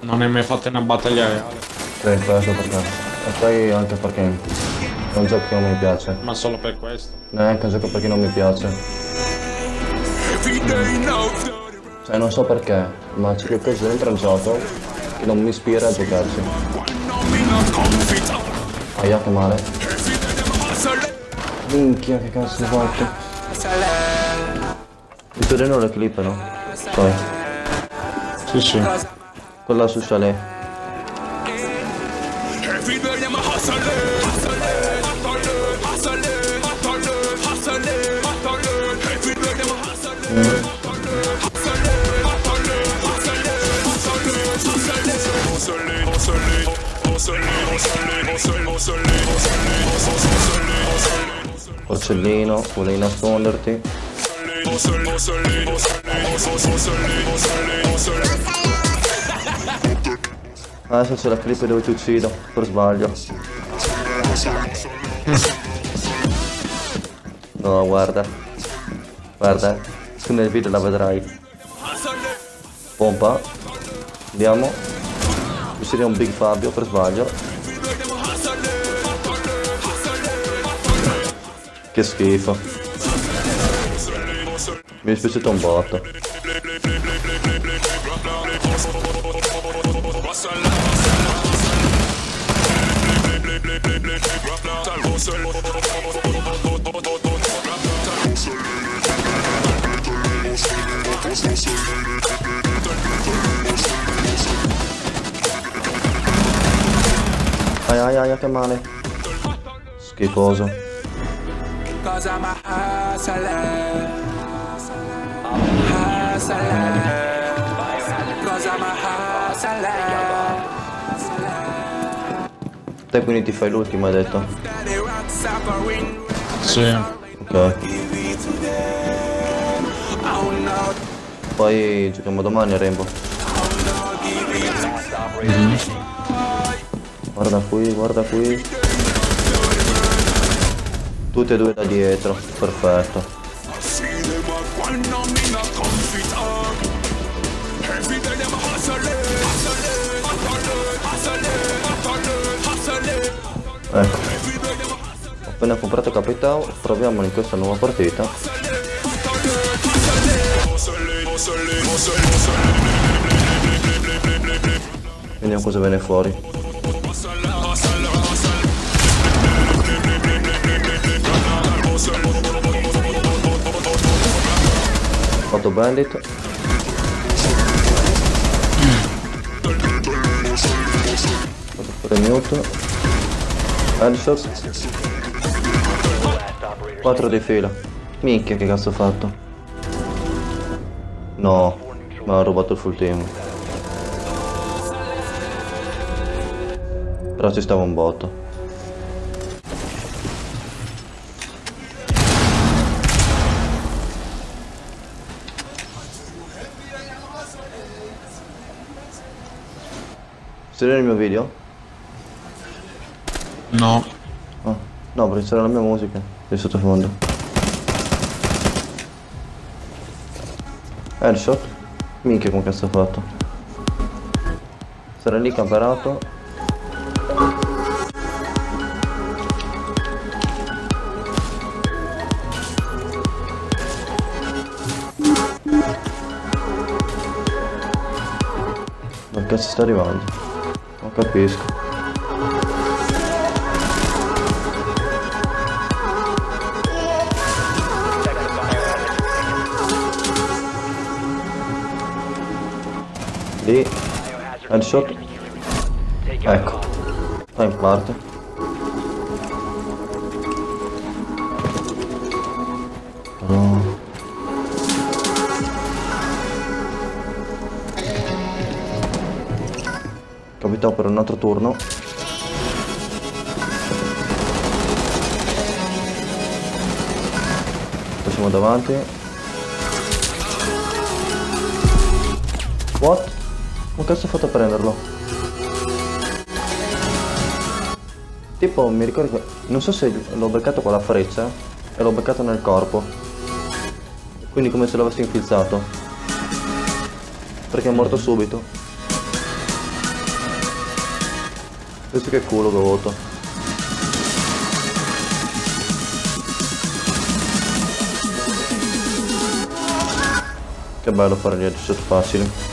Non hai mai fatto una battaglia reale, Sì, questo perché. E poi anche perché è un gioco che non mi piace. ma solo per questo. Neanche un gioco perché non mi piace. Cioè non so perché, ma c'è qualcosa dentro il gioco che non mi ispira a giocarci. Aia che male. Minchia che cazzo ho fatto. Mi chiudono le clip no? Poi. Sì, sì. Quella su chalet. Porcellino, volevi nasconderti. Adesso c'è la clip dove ti uccido, per sbaglio. No, guarda. Guarda, tu nel video la vedrai. Pompa. Andiamo. Uccidere un Big Fabio per sbaglio. Che schifo. Mi è dispiaciuto un botto. Ai ai ai che male. Schifoso. Cause I'm a hustler. Hustler. Cause I'm a hustler. Te quindi ti fai l'ultimo hai detto? Sì. Ok. Poi giochiamo domani a Rainbow. Guarda qui, guarda qui. Tutte e due da dietro, perfetto. Ecco. Appena comprato Capitao, proviamolo in questa nuova partita. Vediamo cosa viene fuori. Fatto bandit. Fatto. Headshot. 4 di fila. Minchia che cazzo ho fatto. No, mi ha rubato il full team. Però ci stava un botto. Sei nel mio video? No. Ah, no, perché c'era la mia musica di sottofondo. Headshot? Minchia come cazzo ho fatto. Sarà lì camperato. Ma che cazzo sta arrivando? Non capisco. Lì. Headshot. Ecco. Time parte. No. Capitò per un altro turno. Passiamo davanti. What? Come cazzo ho fatto a prenderlo? Tipo mi ricordo che... Non so se l'ho beccato con la freccia e l'ho beccato nel corpo. Quindi come se l'avessi infilzato. Perché è morto subito. Questo che culo che voto. Che bello fare gli headshot facili.